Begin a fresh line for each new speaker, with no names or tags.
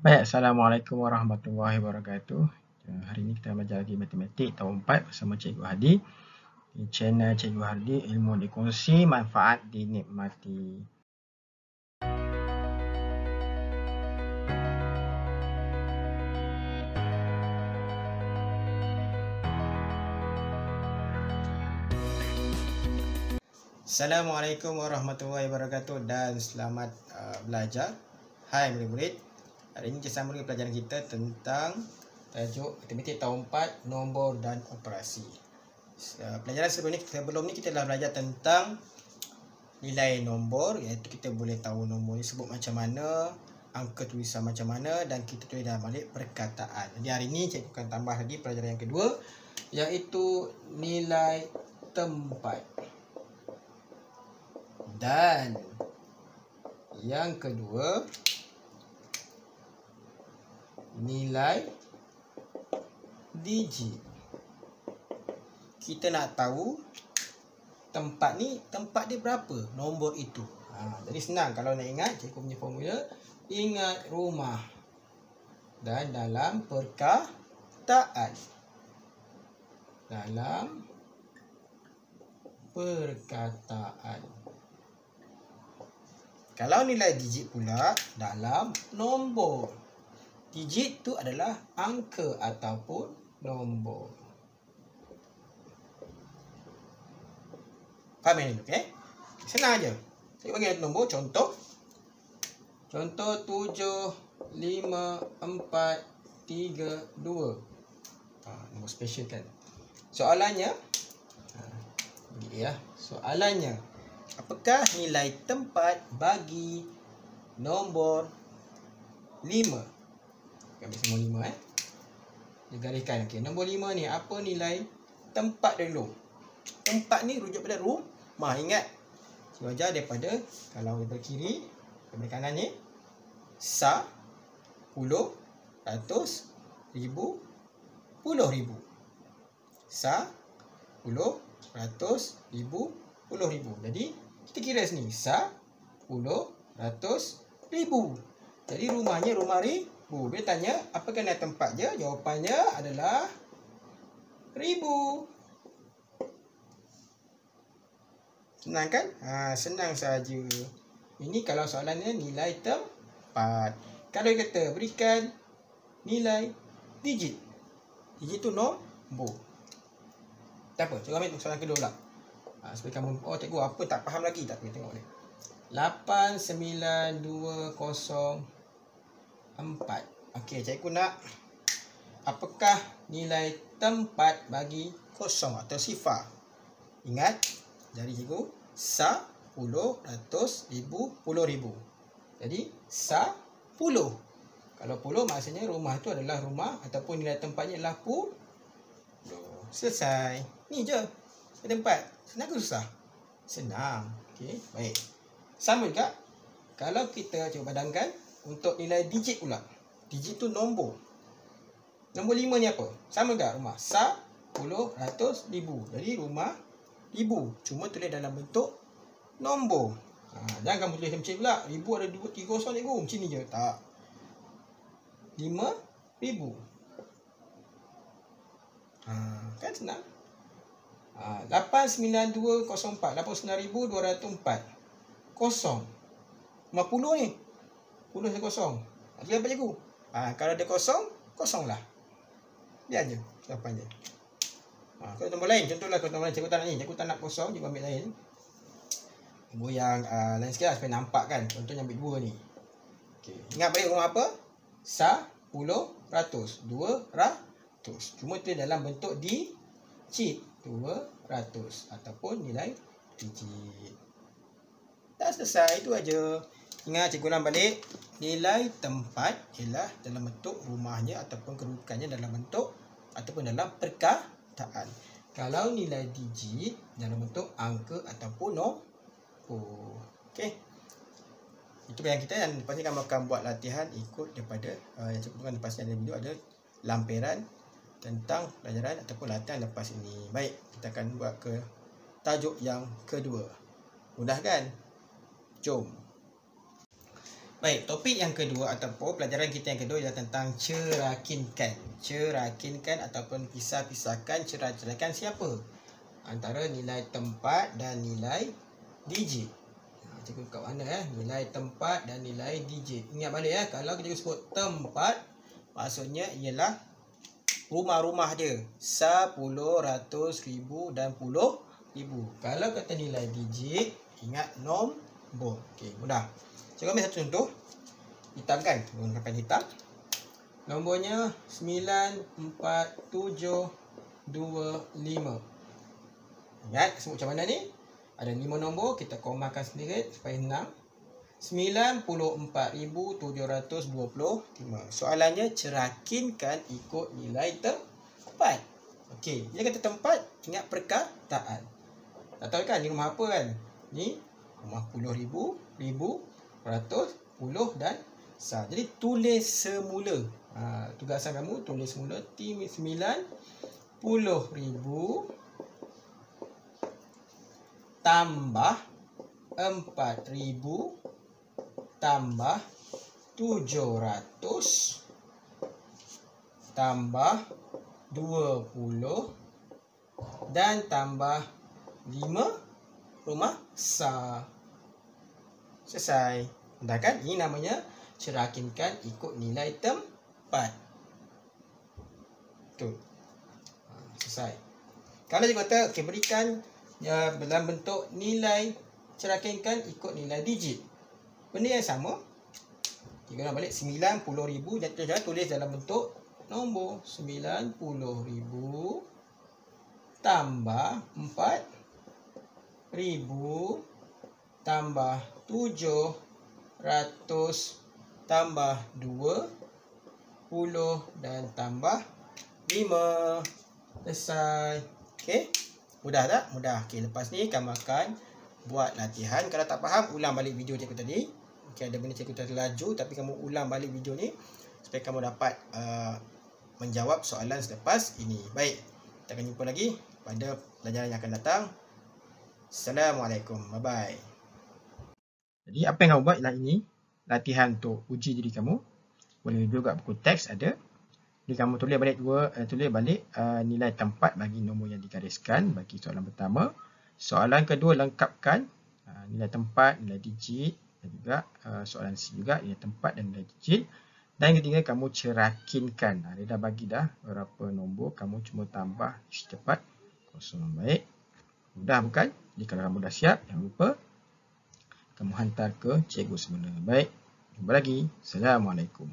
Baik, Assalamualaikum warahmatullahi wabarakatuh. Hari ini kita belajar lagi matematik tahun 4 bersama Cikgu Hadi. Di channel Cikgu Hadi, ilmu dikongsi, manfaat dinikmati. Assalamualaikum warahmatullahi wabarakatuh dan selamat uh, belajar. Hai murid-murid. Hari ini kita sambung pelajaran kita tentang tajuk matematik tahun 4 nombor dan operasi. Uh, pelajaran sebelum ni sebelum ni kita dah belajar tentang nilai nombor iaitu kita boleh tahu nombor ni sebut macam mana, angka tulisan macam mana dan kita tulis dalam balik perkataan. Jadi hari ini cikgu akan tambah lagi pelajaran yang kedua iaitu nilai tempat. Dan yang kedua nilai digit. Kita nak tahu tempat ni tempat dia berapa nombor itu. Ha, jadi senang kalau nak ingat cikgu punya formula ingat rumah dan dalam perkataan dalam perkataan kalau nilai digit pula dalam nombor. Digit tu adalah angka ataupun nombor. Faham ini? Okay? Senang aja. Saya bagi nombor contoh. Contoh 7, 5, 4, 3, 2. Ha, nombor special kan. Soalannya. Ha, ya. Soalannya apakah nilai tempat bagi nombor 5 ambil semua 5 eh? Dia gariskan okey. Nombor 5 ni apa nilai tempat dulu tempat ni rujuk pada rumah ingat. Saya daripada kalau daripada kiri daripada kanan ni sa puluh ratus ribu puluh ribu. Sa puluh ratus ribu puluh ribu. Jadi kita kira sini sa puluh ratus ribu. Jadi rumahnya rumah ribu. Dia tanya apa kena tempat dia? Jawapannya adalah ribu. Senang kan? Ha, senang saja. Ini kalau soalannya nilai tempat. Kalau kita berikan nilai digit. Digit tu nombor. Tak apa. Jom ambil soalan kedua lah. Ha, supaya kamu, oh cikgu apa tak faham lagi tak? Kita tengok ni. 8, 9, 2, 0, 4 Okey, cikgu nak. Apakah nilai tempat bagi kosong atau sifar? Ingat, Jadi cikgu Sa, puluh, ratus, ribu, puluh ribu. Jadi, sa, puluh Kalau puluh maksudnya rumah tu adalah rumah Ataupun nilai tempatnya adalah puluh Selesai. Ni je, tempat. Senang ke susah? Senang. Okey, baik. Sama juga Kalau kita cuba padangkan untuk nilai digit pula. Digit tu nombor. Nombor lima ni apa? Sama juga rumah. Sa, puluh, ratus, ribu. Jadi rumah ribu. Cuma tulis dalam bentuk nombor. Ha, jangan kamu tulis macam pula. Ribu ada dua, tiga kosong ribu. Macam ni je. Tak. Lima ribu. Ha, kan senang? 89204 89204 kosong 50 ni puluh dia kosong dia apa cikgu ha, kalau dia kosong kosong lah dia je jawapan dia. Ha, kalau nombor lain? Contohlah kalau nombor lain. Cikgu tak nak ni. Cikgu tak nak kosong cikgu ambil lain. Nombor yang uh, lain sikit lah supaya nampak kan. Contohnya ambil dua ni. Okay. ingat balik rumah apa? Sa puluh ratus. Dua ratus. Cuma tu dalam bentuk di cheat 200 ataupun nilai digit. Dah selesai. Itu aja. Ingat cikgu ulang balik nilai tempat ialah dalam bentuk rumahnya ataupun kedudukannya dalam bentuk ataupun dalam perkataan. Kalau nilai digit dalam bentuk angka ataupun nombor. Okey. Itu yang kita dan lepas ni kamu akan buat latihan ikut daripada uh, yang cikgu lepas ni ada video ada lampiran tentang pelajaran ataupun latihan lepas ini. Baik, kita akan buat ke tajuk yang kedua. Mudah kan? Jom. Baik, topik yang kedua ataupun pelajaran kita yang kedua ialah tentang cerakinkan. Cerakinkan ataupun pisah-pisahkan cerah-cerahkan siapa? Antara nilai tempat dan nilai digit. Ha, cikgu kat mana eh? Nilai tempat dan nilai digit. Ingat balik eh, kalau kita sebut tempat, maksudnya ialah rumah-rumah dia. Sepuluh, ratus, ribu dan puluh ribu. Kalau kata nilai digit, ingat nombor. Okey, mudah. Cikgu ambil satu contoh. Hitamkan. Menggunakan hitam. Nombornya 94725. Ingat sebut macam mana ni? Ada 5 nombor. Kita komakan sendiri supaya 6. 94,725. Soalannya cerakinkan ikut nilai tempat. Okey, dia kata tempat, ingat perkataan. Tak tahu kan ni rumah apa kan? Ni rumah puluh ribu, ribu, ratus, puluh dan sa. Jadi tulis semula. Ha, tugasan kamu tulis semula T sembilan puluh ribu tambah empat ribu tambah tujuh ratus tambah dua puluh dan tambah lima rumah sa. Selesai. Dah kan? Ini namanya cerakinkan ikut nilai tempat. Tu. Ha, selesai. Kalau dia kata, okay, berikan ya, dalam bentuk nilai cerakinkan ikut nilai digit. Benda yang sama. Kita nak balik 90,000 dan kita tulis dalam bentuk nombor 90,000 tambah 4,000 tambah tujuh ratus tambah dua puluh dan tambah lima. Selesai. Okey? Mudah tak? Mudah. Okey lepas ni kamu akan buat latihan. Kalau tak faham ulang balik video cikgu tadi. Okey ada benda cikgu tadi laju tapi kamu ulang balik video ni supaya kamu dapat uh, menjawab soalan selepas ini. Baik kita akan jumpa lagi pada pelajaran yang akan datang. Assalamualaikum. Bye bye. Jadi apa yang kamu buat ialah ini latihan untuk uji diri kamu. Boleh juga buku teks ada. Jadi kamu tulis balik dua uh, tulis balik uh, nilai tempat bagi nombor yang digariskan bagi soalan pertama. Soalan kedua lengkapkan uh, nilai tempat, nilai digit dan juga uh, soalan C juga nilai tempat dan nilai digit. Dan yang ketiga kamu cerakinkan. Ha, dia dah bagi dah berapa nombor kamu cuma tambah secepat kosong baik. Mudah bukan? Jadi kalau kamu dah siap jangan lupa kamu hantar ke cikgu semula. Baik, jumpa lagi. Assalamualaikum.